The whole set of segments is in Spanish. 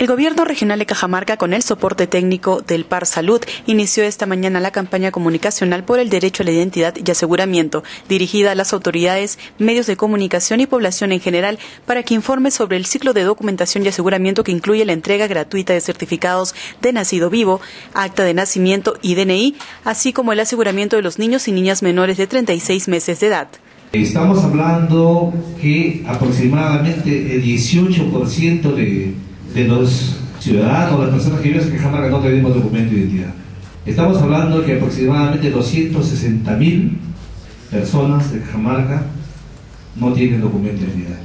El gobierno regional de Cajamarca, con el soporte técnico del PAR Salud, inició esta mañana la campaña comunicacional por el derecho a la identidad y aseguramiento, dirigida a las autoridades, medios de comunicación y población en general, para que informe sobre el ciclo de documentación y aseguramiento que incluye la entrega gratuita de certificados de nacido vivo, acta de nacimiento y DNI, así como el aseguramiento de los niños y niñas menores de 36 meses de edad. Estamos hablando que aproximadamente el 18% de de los ciudadanos, las personas que viven en Cajamarca no tenemos documento de identidad. Estamos hablando que aproximadamente 260 mil personas de Cajamarca no tienen documento de identidad.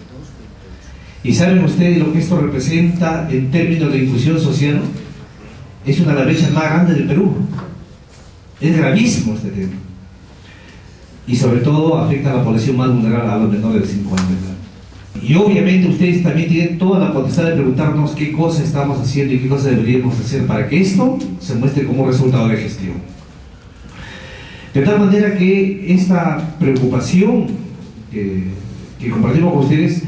¿Y saben ustedes lo que esto representa en términos de inclusión social? Es una de las brechas más grandes del Perú. Es gravísimo este tema. Y sobre todo afecta a la población más vulnerable, a los menores de 5 años de edad. Y obviamente ustedes también tienen toda la potestad de preguntarnos qué cosas estamos haciendo y qué cosas deberíamos hacer para que esto se muestre como resultado de gestión. De tal manera que esta preocupación que, compartimos con ustedes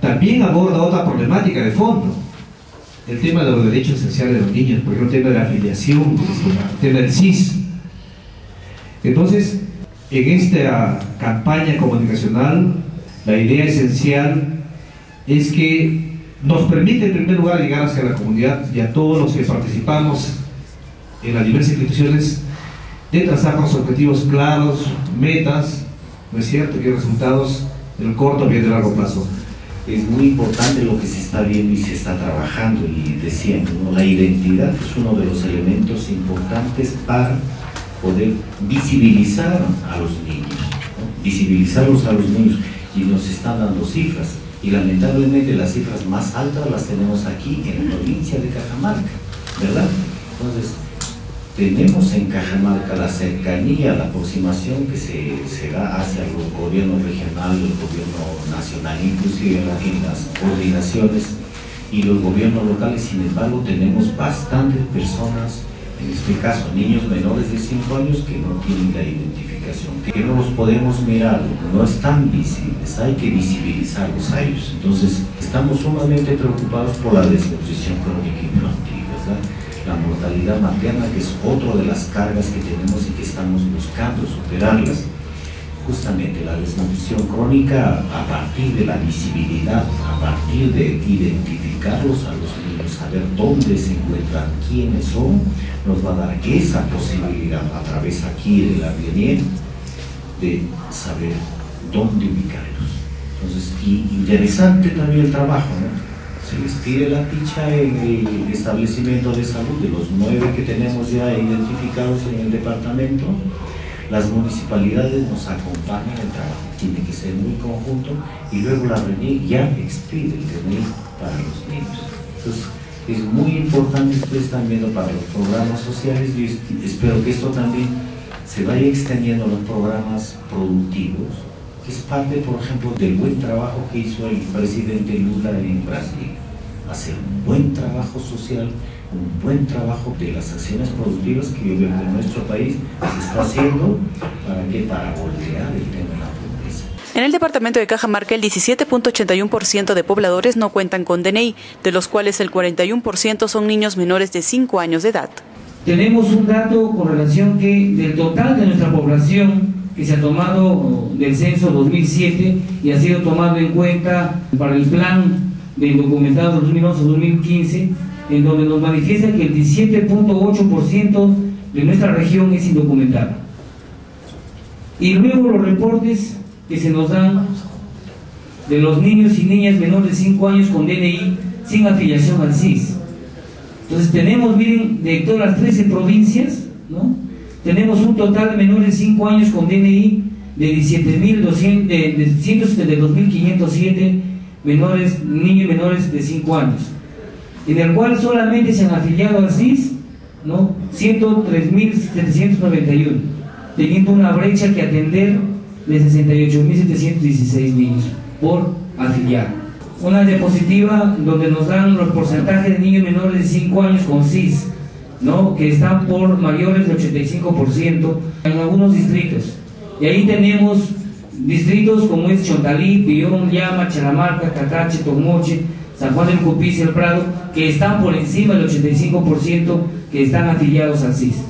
también aborda otra problemática de fondo. El tema de los derechos esenciales de los niños, por el tema de la afiliación, el tema del CIS. Entonces, en esta campaña comunicacional la idea esencial es que nos permite en primer lugar llegar hacia la comunidad y a todos los que participamos en las diversas instituciones de trazarnos objetivos claros, metas, ¿no es cierto?, que resultados en el corto, medio y largo plazo. Es muy importante lo que se está viendo y se está trabajando y decían, la identidad es uno de los elementos importantes para poder visibilizar a los niños, visibilizarlos a los niños y nos están dando cifras. Y lamentablemente las cifras más altas las tenemos aquí en la provincia de Cajamarca, ¿verdad? Entonces, tenemos en Cajamarca la cercanía, la aproximación que se, da hacia el gobierno regional, el gobierno nacional, inclusive las coordinaciones y los gobiernos locales, sin embargo, tenemos bastantes personas en este caso niños menores de 5 años que no tienen la identificación, que no los podemos mirar, no están visibles, hay que visibilizarlos a ellos. Entonces, estamos sumamente preocupados por la desnutrición crónica infantil, ¿verdad? La mortalidad materna, que es otra de las cargas que tenemos y que estamos buscando superarlas. Justamente la desnutrición crónica a partir de la visibilidad, a partir de identificarlos a los niños, saber dónde se encuentran, quiénes son, nos va a dar esa posibilidad a través aquí de la de saber dónde ubicarlos. Entonces, interesante también el trabajo, ¿no? Se les pide la ficha en el establecimiento de salud de los nueve que tenemos ya identificados en el departamento. Las municipalidades nos acompañan el trabajo, tiene que ser muy conjunto y luego la RENI ya expide el DNI para los niños. Entonces, es muy importante, ustedes están viendo para los programas sociales y espero que esto también se vaya extendiendo a los programas productivos, que es parte, por ejemplo, del buen trabajo que hizo el presidente Lula en Brasil. Hacer un buen trabajo social, un buen trabajo de las acciones productivas que yo veo que en nuestro país se está haciendo para que para voltear el tema de la en el departamento de Cajamarca, el 17.81% de pobladores no cuentan con DNI, de los cuales el 41% son niños menores de 5 años de edad. Tenemos un dato con relación que del total de nuestra población que se ha tomado del censo 2007 y ha sido tomado en cuenta para el plan de indocumentados 2011-2015, en donde nos manifiesta que el 17.8% de nuestra región es indocumentada. Y luego los reportes que se nos dan de los niños y niñas menores de 5 años con DNI sin afiliación al CIS. Entonces tenemos, miren, de todas las 13 provincias, ¿no? tenemos un total de menores de 5 años con DNI de 17.200, de, de 172.507 menores, niños menores de 5 años, en el cual solamente se han afiliado al CIS, ¿no? 103.791, teniendo una brecha que atender de 68.716 niños por afiliar. Una diapositiva donde nos dan los porcentajes de niños menores de 5 años con CIS, ¿no? que están por mayores del 85% en algunos distritos. Y ahí tenemos distritos como es Chontalí, Pillón, Llama, Chalamarca, Cacache, Tomoche, San Juan del Cupiz, El Prado, que están por encima del 85% que están afiliados al CIS.